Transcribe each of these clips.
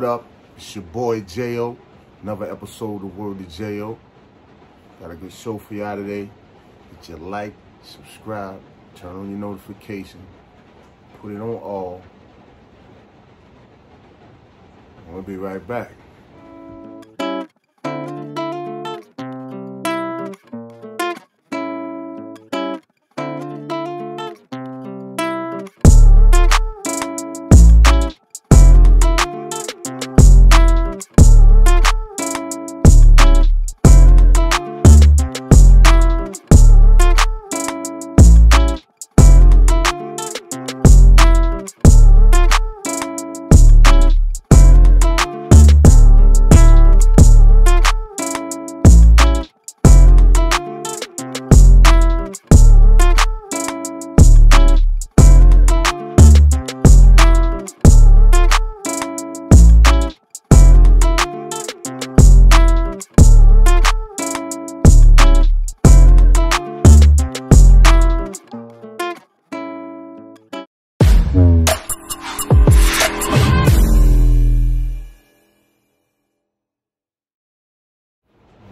What up? It's your boy J.O. Another episode of Word to J.O. Got a good show for y'all today. Hit your like, subscribe, turn on your notification, put it on all. I'm gonna be right back.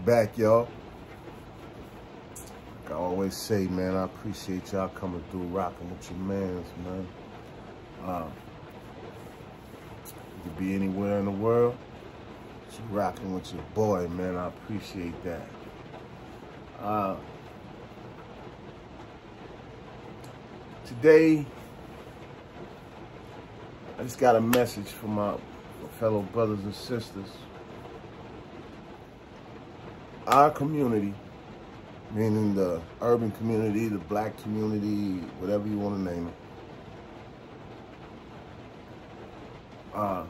Back, y'all. Like I always say, man, I appreciate y'all coming through, rocking with your mans, man. Uh, you could be anywhere in the world, you rocking with your boy, man. I appreciate that. Uh, today, I just got a message from my fellow brothers and sisters our community, meaning the urban community, the black community, whatever you want to name it, uh,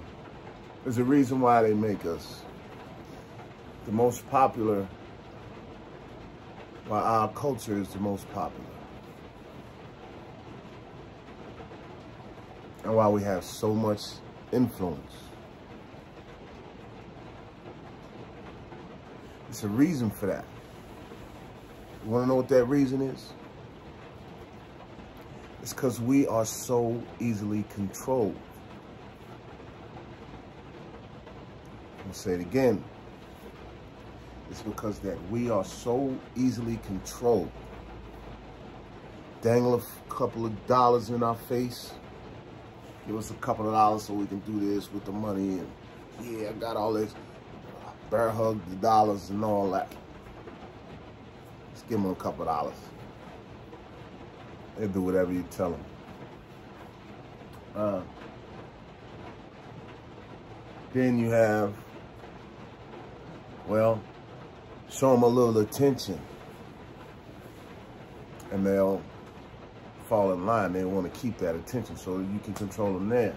there's a reason why they make us the most popular, why our culture is the most popular. And why we have so much influence. It's a reason for that. You want to know what that reason is? It's because we are so easily controlled. I'll say it again. It's because that we are so easily controlled. Dangle a couple of dollars in our face. Give us a couple of dollars so we can do this with the money. And yeah, I got all this bear hug the dollars and all that. Just give them a couple dollars. They do whatever you tell them. Uh, then you have, well, show them a little attention. And they'll fall in line. They want to keep that attention so you can control them there.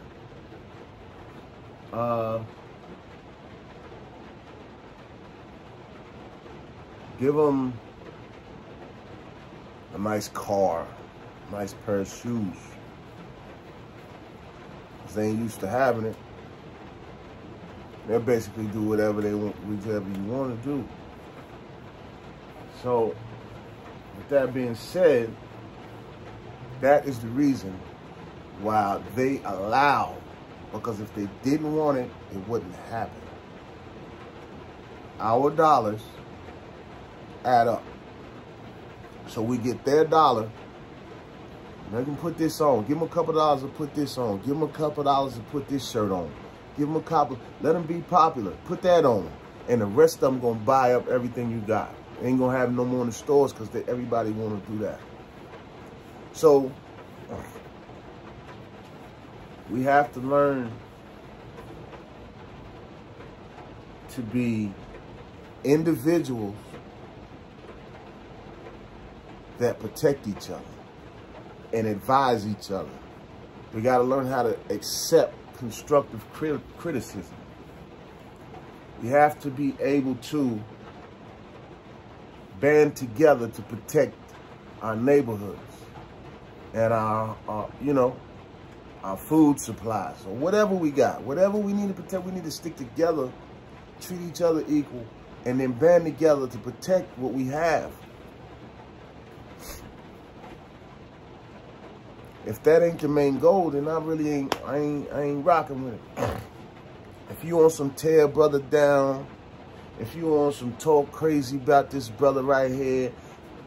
Uh, give them a nice car, a nice pair of shoes. They ain't used to having it. They'll basically do whatever they want, whatever you want to do. So, with that being said, that is the reason why they allow, because if they didn't want it, it wouldn't happen. Our dollars add up. So we get their dollar. They can put this on. Give them a couple dollars to put this on. Give them a couple dollars to put this shirt on. Give them a couple. Let them be popular. Put that on. And the rest of them going to buy up everything you got. Ain't going to have no more in the stores because everybody want to do that. So, we have to learn to be individuals that protect each other and advise each other. We got to learn how to accept constructive crit criticism. We have to be able to band together to protect our neighborhoods and our, our, you know, our food supplies or whatever we got. Whatever we need to protect, we need to stick together, treat each other equal, and then band together to protect what we have. If that ain't your main goal, then I really ain't, I ain't, I ain't rocking with it. If you want some tear brother down, if you want some talk crazy about this brother right here,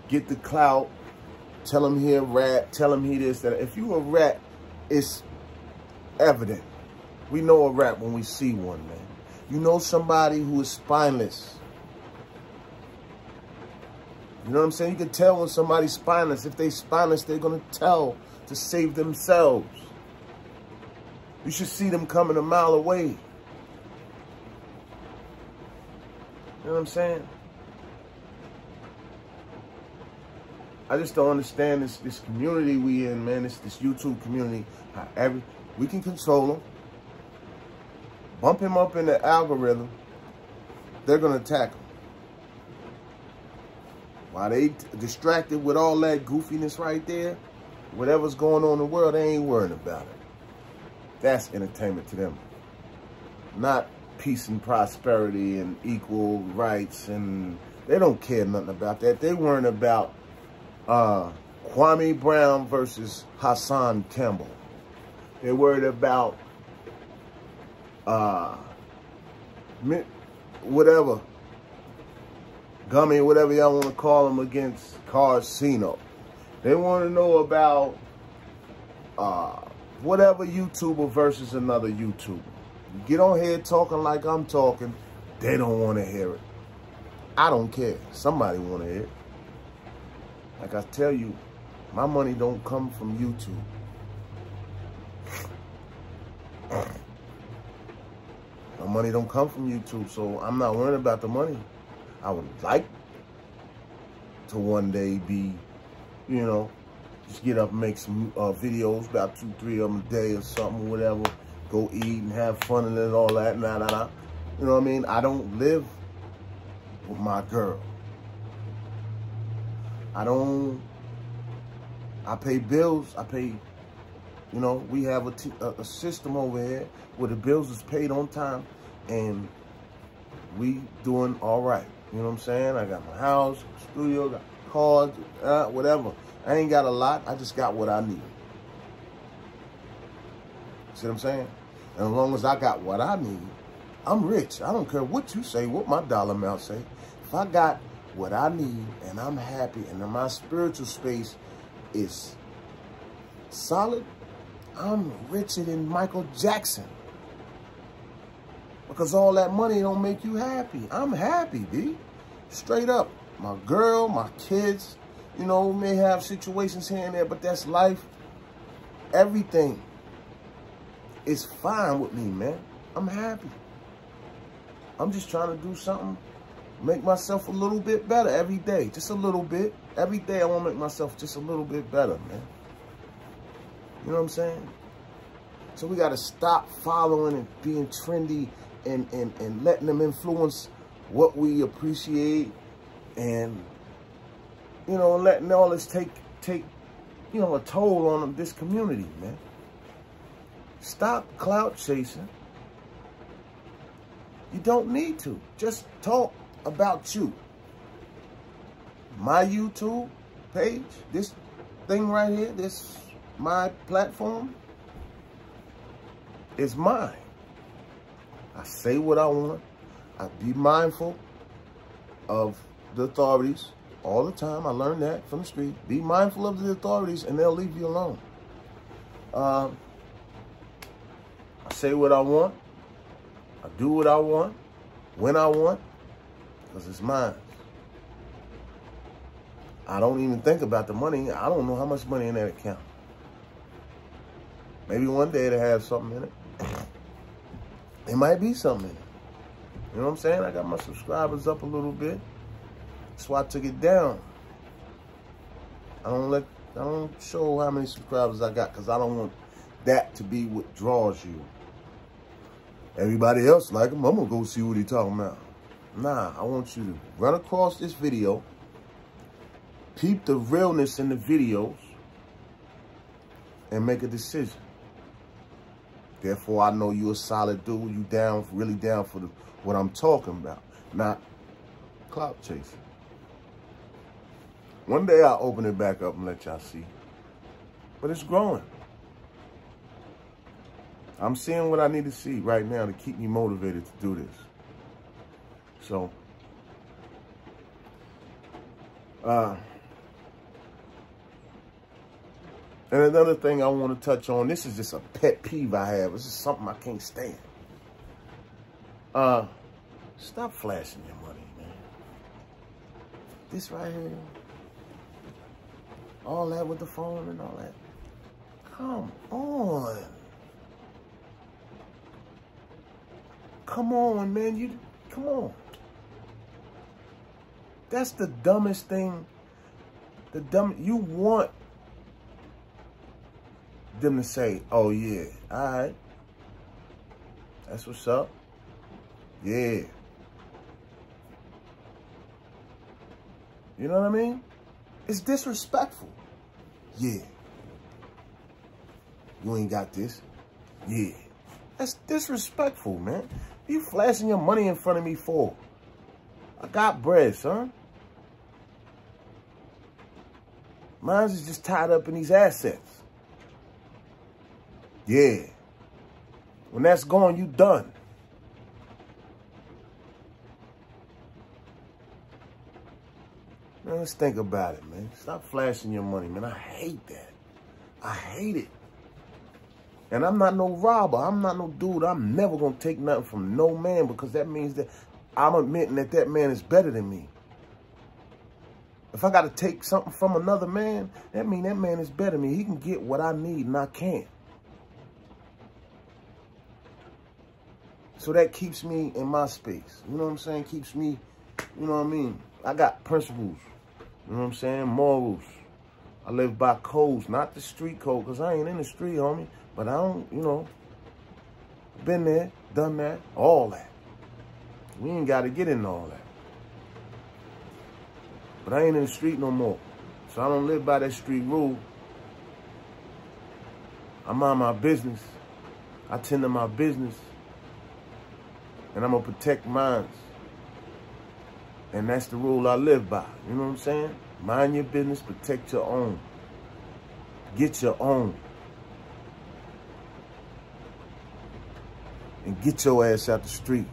get the clout, tell him he a rat, tell him he this, that. If you a rat, it's evident. We know a rat when we see one, man. You know somebody who is spineless. You know what I'm saying? You can tell when somebody's spineless. If they spineless, they're going to tell to save themselves. You should see them coming a mile away. You know what I'm saying? I just don't understand this this community we in, man. This this YouTube community. How every we can control them, bump him up in the algorithm. They're gonna attack him. While they distracted with all that goofiness right there, whatever's going on in the world, they ain't worrying about it. That's entertainment to them. Not peace and prosperity and equal rights and they don't care nothing about that. They worrying about uh, Kwame Brown versus Hassan Campbell. They're worried about uh, whatever, Gummy, whatever y'all want to call them against Carsino. They want to know about uh, whatever YouTuber versus another YouTuber. You get on here talking like I'm talking, they don't want to hear it. I don't care. Somebody want to hear it. Like I tell you, my money don't come from YouTube. My money don't come from YouTube, so I'm not worrying about the money. I would like to one day be, you know, just get up and make some uh, videos, about two, three of them a day or something, whatever. Go eat and have fun and all that, nah, nah, nah. You know what I mean? I don't live with my girl. I don't, I pay bills. I pay, you know, we have a, a system over here where the bills is paid on time and we doing all right. You know what I'm saying? I got my house, studio, got cars, uh, whatever. I ain't got a lot. I just got what I need. See what I'm saying? And as long as I got what I need, I'm rich. I don't care what you say, what my dollar amount say. If I got what I need and I'm happy and my spiritual space is solid, I'm richer than Michael Jackson. Because all that money don't make you happy. I'm happy, B. Straight up. My girl, my kids, you know, may have situations here and there, but that's life. Everything is fine with me, man. I'm happy. I'm just trying to do something make myself a little bit better every day. Just a little bit. Every day I want to make myself just a little bit better, man. You know what I'm saying? So we got to stop following and being trendy and, and, and letting them influence what we appreciate and, you know, letting all this take, take, you know, a toll on this community, man. Stop clout chasing. You don't need to. Just talk about you. My YouTube page, this thing right here, this my platform, is mine. I say what I want. I be mindful of the authorities all the time. I learned that from the street. Be mindful of the authorities and they'll leave you alone. Um, I say what I want. I do what I want, when I want, because it's mine. I don't even think about the money. I don't know how much money in that account. Maybe one day it'll have something in it. It might be something in it. You know what I'm saying? I got my subscribers up a little bit. Why I took it down. I don't let I don't show how many subscribers I got because I don't want that to be what draws you. Everybody else like him, I'm gonna go see what he talking about. Nah, I want you to run across this video, peep the realness in the videos, and make a decision. Therefore, I know you a solid dude. You down, really down for the, what I'm talking about, not clout chasing. One day I'll open it back up and let y'all see. But it's growing. I'm seeing what I need to see right now to keep me motivated to do this. So, uh, and another thing I want to touch on, this is just a pet peeve I have. This is something I can't stand. Uh, stop flashing your money, man. This right here, all that with the phone and all that. Come on. Come on, man. You come on. That's the dumbest thing. The dumb you want them to say, oh yeah, all right. That's what's up. Yeah. You know what I mean? It's disrespectful. Yeah. You ain't got this. Yeah. That's disrespectful, man. You flashing your money in front of me for? I got bread, son. Mine's is just tied up in these assets. Yeah. When that's gone, you done. Man, let's think about it, man. Stop flashing your money, man. I hate that. I hate it. And I'm not no robber. I'm not no dude. I'm never going to take nothing from no man because that means that I'm admitting that that man is better than me. If I got to take something from another man, that means that man is better than me. He can get what I need and I can't. So that keeps me in my space. You know what I'm saying? Keeps me, you know what I mean? I got principles. You know what I'm saying? Morals. I live by codes, not the street code, because I ain't in the street, homie. But I don't, you know, been there, done that, all that. We ain't got to get into all that. But I ain't in the street no more. So I don't live by that street rule. I mind my business. I tend to my business. And I'm going to protect mine. And that's the rule I live by. You know what I'm saying? Mind your business, protect your own. Get your own. and get your ass out the street.